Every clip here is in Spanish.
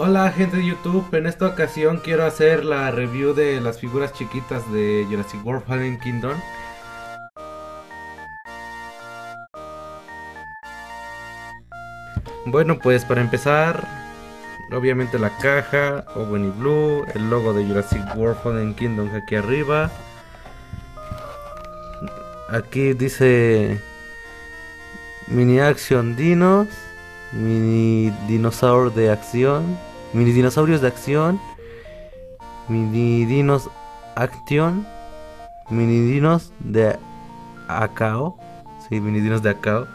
Hola gente de YouTube, en esta ocasión quiero hacer la review de las figuras chiquitas de Jurassic World Fallen Kingdom. Bueno, pues para empezar, obviamente la caja, Owen y Blue, el logo de Jurassic World Fallen Kingdom aquí arriba. Aquí dice Mini Action Dinos, Mini Dinosaur de Acción, Mini Dinosaurios de Acción, Mini Dinos Action, Mini Dinos de Acao, sí, Mini Dinos de Acao.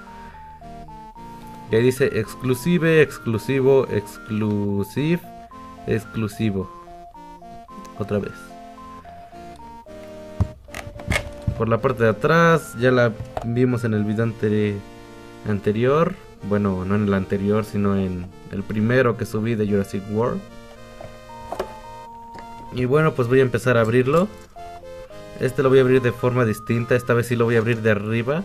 Y ahí dice exclusive, exclusivo, exclusive, exclusivo. Otra vez. Por la parte de atrás, ya la vimos en el video anteri- anterior. Bueno, no en el anterior, sino en el primero que subí de Jurassic World. Y bueno, pues voy a empezar a abrirlo. Este lo voy a abrir de forma distinta. Esta vez sí lo voy a abrir de arriba.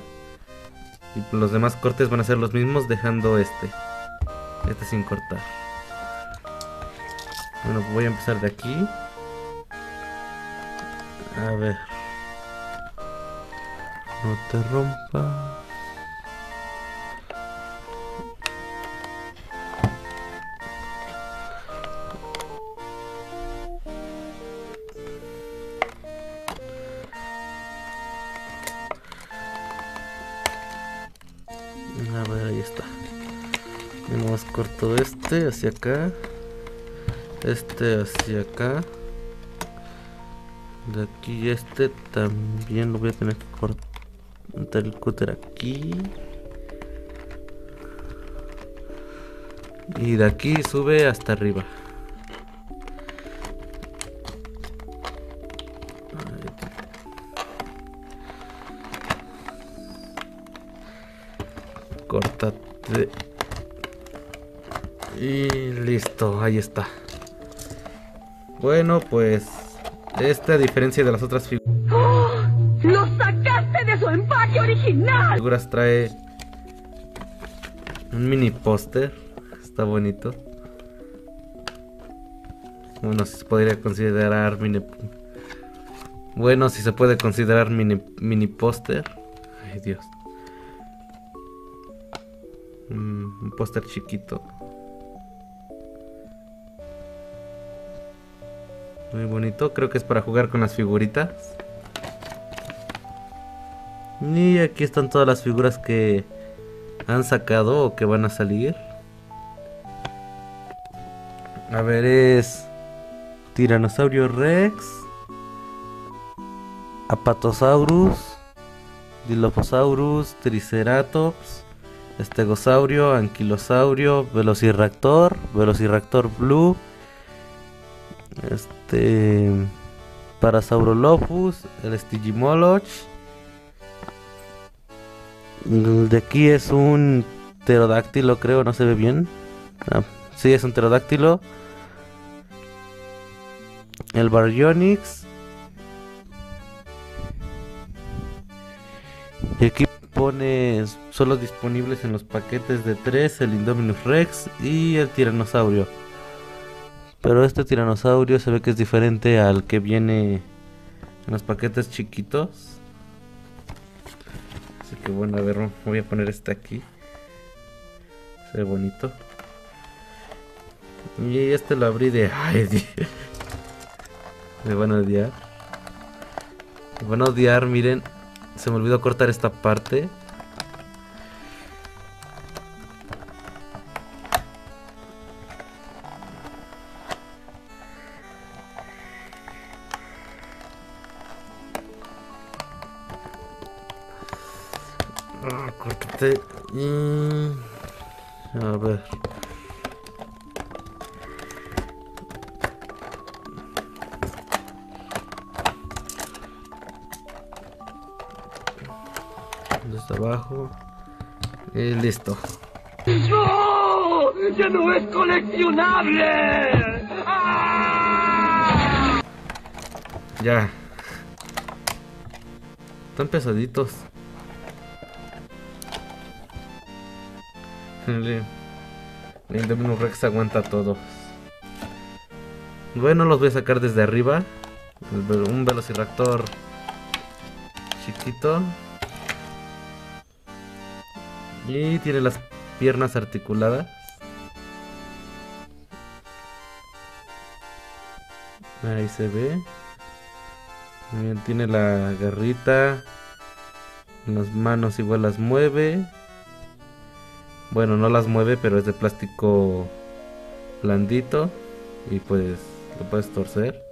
Y los demás cortes van a ser los mismos, dejando este. Este sin cortar. Bueno, voy a empezar de aquí. A ver. No te rompa. Nomás corto este hacia acá. Este hacia acá. De aquí este también lo voy a tener que cortar el cúter aquí. Y de aquí sube hasta arriba. Córtate. Y listo, ahí está. Bueno, pues esta a diferencia de las otras figu- ¡Oh! ¡Lo sacaste de su empaque original! figuras trae un mini póster. Está bonito. Bueno, si se podría considerar mini Bueno, si se puede considerar mini mini póster. Ay, Dios. Mm, un póster chiquito. Muy bonito, creo que es para jugar con las figuritas. Y aquí están todas las figuras que han sacado o que van a salir. A ver, es Tiranosaurio Rex, Apatosaurus, Dilophosaurus, Triceratops, Estegosaurio, Anquilosaurio, Velociraptor, Velociraptor Blue, este Parasaurolophus, el Stygimoloch. El de aquí es un pterodáctilo, creo, no se ve bien. Ah, sí, es un pterodáctilo. El Baryonyx. Y aquí pone solo disponibles en los paquetes de 3 el Indominus Rex y el tiranosaurio. Pero este tiranosaurio se ve que es diferente al que viene en los paquetes chiquitos. Así que bueno, a ver, voy a poner este aquí. Se ve bonito. Y este lo abrí de... Ay, Me van a odiar. Me van a odiar, miren. Se me olvidó cortar esta parte. Córtate. Y... A ver. Desde abajo. Y listo. ¡No! ¡Ya no es coleccionable! ¡Ah! Ya. Están pesaditos. El, Indominus Rex aguanta todo. Bueno, los voy a sacar desde arriba. Un velociraptor chiquito. Y tiene las piernas articuladas. Ahí se ve. Bien, tiene la garrita. Las manos igual las mueve. Bueno, no las mueve, pero es de plástico blandito. Y pues lo puedes torcer.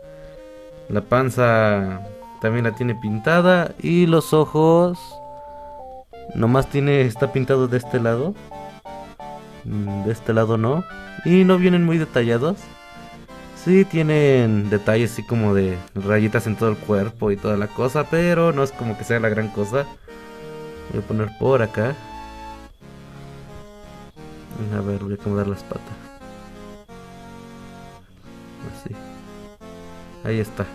La panza también la tiene pintada. Y los ojos. Nomás tiene. Está pintado de este lado. Mm, de este lado no. Y no vienen muy detallados. Sí tienen detalles así como de rayitas en todo el cuerpo y toda la cosa. Pero no es como que sea la gran cosa. Voy a poner por acá. A ver, voy a acomodar las patas. Así. Ahí está.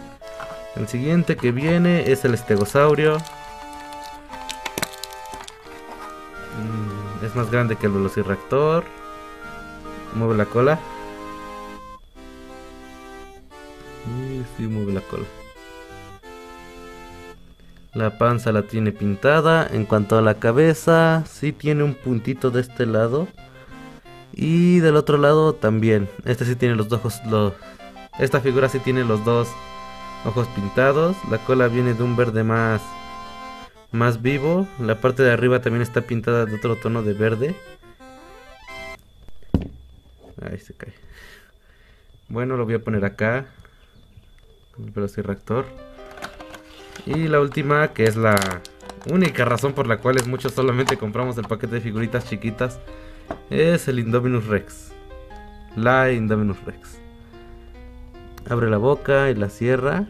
El siguiente que viene es el estegosaurio. Mm, es más grande que el velociraptor. Mueve la cola. Y sí, mueve la cola. La panza la tiene pintada. En cuanto a la cabeza, sí tiene un puntito de este lado. Y del otro lado también. Este sí tiene los dos ojos. Esta figura sí tiene los dos ojos pintados. La cola viene de un verde más, más vivo. La parte de arriba también está pintada de otro tono de verde. Ahí se cae. Bueno, lo voy a poner acá. El velociraptor. Y la última, que es la única razón por la cual es muchos solamente compramos el paquete de figuritas chiquitas, es el Indominus Rex. La Indominus Rex. Abre la boca y la cierra.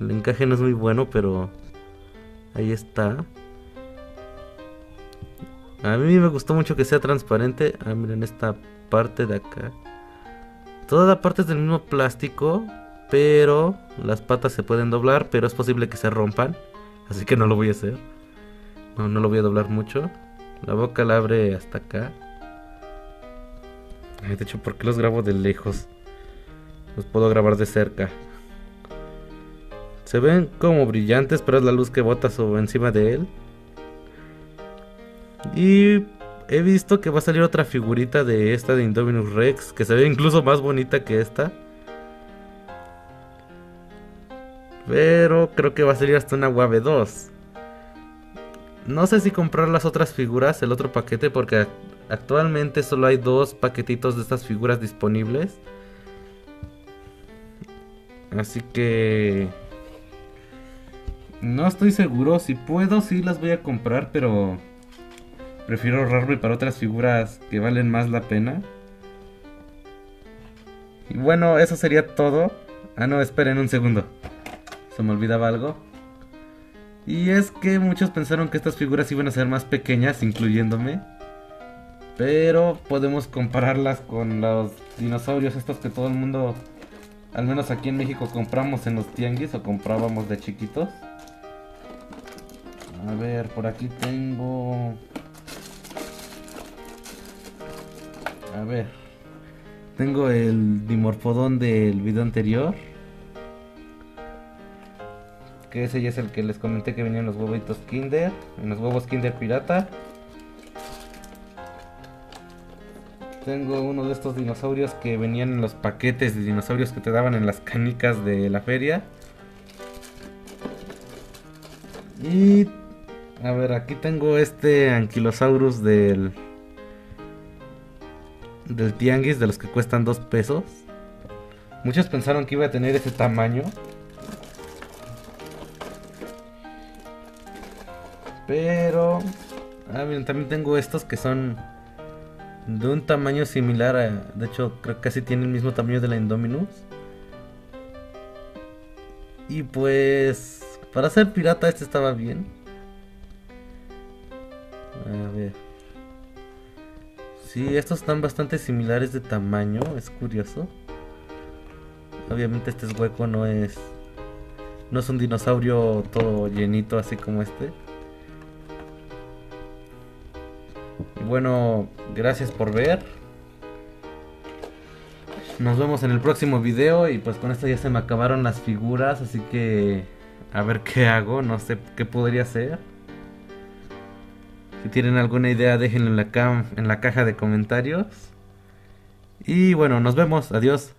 El encaje no es muy bueno, pero ahí está. A mí me gustó mucho que sea transparente. Ah, miren esta parte de acá. Toda la parte es del mismo plástico, pero las patas se pueden doblar, pero es posible que se rompan. Así que no lo voy a hacer. No, no lo voy a doblar mucho. La boca la abre hasta acá. de hecho, ¿por qué los grabo de lejos? Los puedo grabar de cerca. Se ven como brillantes, pero es la luz que bota sobre encima de él. Y he visto que va a salir otra figurita de esta de Indominus Rex, que se ve incluso más bonita que esta. Pero creo que va a salir hasta una Wave 2. No sé si comprar las otras figuras, el otro paquete, porque actualmente solo hay dos paquetitos de estas figuras disponibles. Así que... No estoy seguro, si puedo sí las voy a comprar, pero... Prefiero ahorrarme para otras figuras que valen más la pena. Y bueno, eso sería todo. Ah, no, esperen un segundo. Se me olvidaba algo. Y es que muchos pensaron que estas figuras iban a ser más pequeñas, incluyéndome. Pero podemos compararlas con los dinosaurios estos que todo el mundo, al menos aquí en México, compramos en los tianguis o comprábamos de chiquitos. A ver, por aquí tengo... A ver. Tengo el dimorfodón del video anterior que ese ya es el que les comenté que venían los huevitos Kinder, en los huevos Kinder Pirata. Tengo uno de estos dinosaurios que venían en los paquetes de dinosaurios que te daban en las canicas de la feria. Y a ver, aquí tengo este Ankylosaurus del del tianguis de los que cuestan 2 pesos. Muchos pensaron que iba a tener ese tamaño, Pero... Ah, miren, también tengo estos que son de un tamaño similar a... De hecho, creo que casi tienen el mismo tamaño de la Indominus. Y pues... Para ser pirata este estaba bien. A ver. Sí, estos están bastante similares de tamaño, es curioso. Obviamente este es hueco, no es... No es un dinosaurio todo llenito así como este. Bueno, gracias por ver. Nos vemos en el próximo video y pues con esto ya se me acabaron las figuras, así que a ver qué hago, no sé qué podría hacer. Si tienen alguna idea déjenlo en la, en la caja de comentarios. Y bueno, nos vemos, adiós.